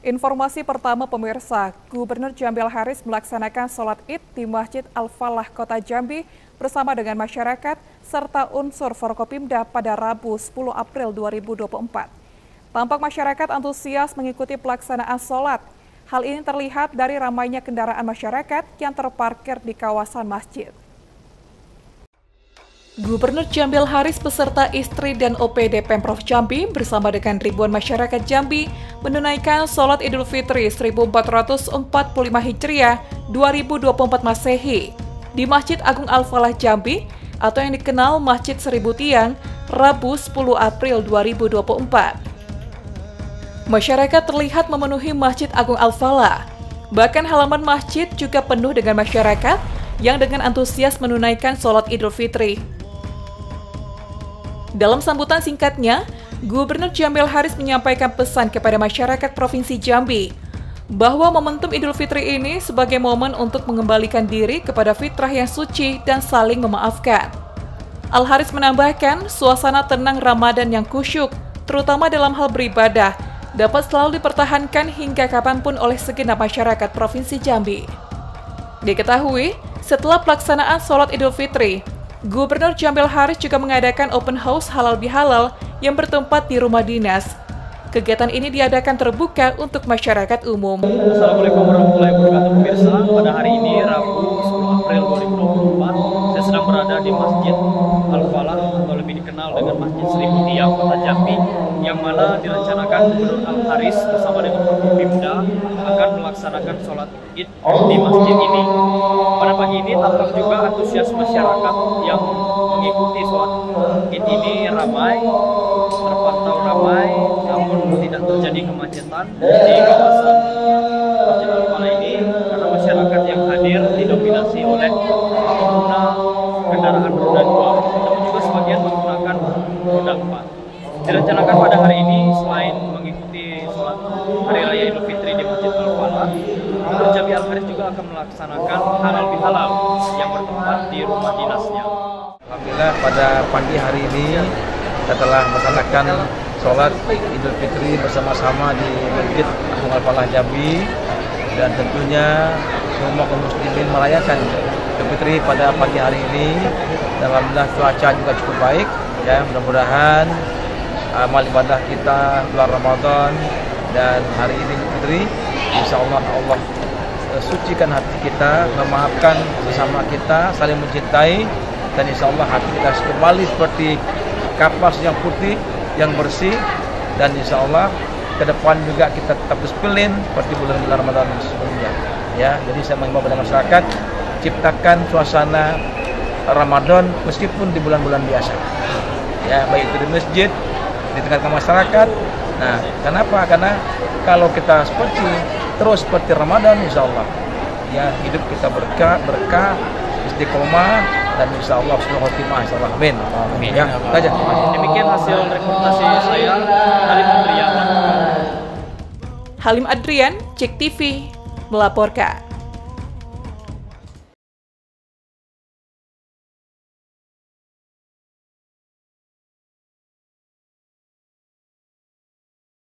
Informasi pertama pemirsa, Gubernur Jambil Haris melaksanakan sholat id di Masjid Al-Falah Kota Jambi bersama dengan masyarakat serta unsur Forkopimda pada Rabu 10 April 2024. Tampak masyarakat antusias mengikuti pelaksanaan sholat. Hal ini terlihat dari ramainya kendaraan masyarakat yang terparkir di kawasan masjid. Gubernur Jambil Haris beserta istri dan OPD Pemprov Jambi bersama dengan ribuan masyarakat Jambi menunaikan sholat Idul Fitri 1445 Hijriah 2024 Masehi di Masjid Agung Al-Falah Jambi atau yang dikenal Masjid Seribu Tiang Rabu 10 April 2024. Masyarakat terlihat memenuhi Masjid Agung Al-Falah. Bahkan halaman masjid juga penuh dengan masyarakat yang dengan antusias menunaikan sholat Idul Fitri. Dalam sambutan singkatnya, Gubernur Jamil Haris menyampaikan pesan kepada masyarakat Provinsi Jambi bahwa momentum Idul Fitri ini sebagai momen untuk mengembalikan diri kepada fitrah yang suci dan saling memaafkan. Al Haris menambahkan, suasana tenang Ramadan yang kusyuk, terutama dalam hal beribadah, dapat selalu dipertahankan hingga kapan pun oleh segenap masyarakat Provinsi Jambi. Diketahui, setelah pelaksanaan sholat Idul Fitri, Gubernur Jambil Haris juga mengadakan open house halal bihalal yang bertempat di rumah dinas. Kegiatan ini diadakan terbuka untuk masyarakat umum. Assalamualaikum warahmatullahi wabarakatuh pemirsa. Pada hari ini Rabu 10 April 2024, saya sedang berada di Masjid Al-Falah atau lebih dikenal dengan Masjid Seribu Tiang Kota Jambi yang mana direncanakan Gubernur Al Haris bersama dengan Forkopimda akan melaksanakan sholat id di masjid ini. Pada pagi ini tampak juga antusias masyarakat yang mengikuti sholat id ini ramai, terpantau ramai, namun tidak terjadi kemacetan di kawasan Masjid Al ini karena masyarakat yang hadir didominasi oleh pengguna kendaraan roda dua, namun juga sebagian menggunakan roda empat. Direncanakan pada hari ini selain mengikuti sholat Hari Raya Idul Masjid Al-Falah, Gubernur Jambi al juga akan melaksanakan halal bihalal yang bertempat di rumah dinasnya. Alhamdulillah pada pagi hari ini kita telah melaksanakan sholat Idul Fitri bersama-sama di Masjid Agung Al-Falah Jambi dan tentunya semua kaum muslimin merayakan Idul Fitri pada pagi hari ini. Alhamdulillah cuaca juga cukup baik ya mudah-mudahan amal ibadah kita bulan Ramadan dan hari ini Fitri insya Allah Allah uh, sucikan hati kita memaafkan sesama kita saling mencintai dan insya Allah hati kita kembali seperti kapas yang putih yang bersih dan insya Allah ke depan juga kita tetap disiplin seperti bulan-bulan Ramadan sebelumnya ya jadi saya mengimbau pada masyarakat ciptakan suasana Ramadan meskipun di bulan-bulan biasa ya baik itu di masjid di tengah-tengah masyarakat. Nah, kenapa? Karena kalau kita seperti terus seperti Ramadan, insya Allah, ya hidup kita berkah, berkah, istiqomah, dan insya Allah seluruh khotimah, insya Allah. Amin. Amin. Ya, aja. Demikian hasil rekrutasi saya, Halim Adrian. Halim Adrian, Cek TV, melaporkan.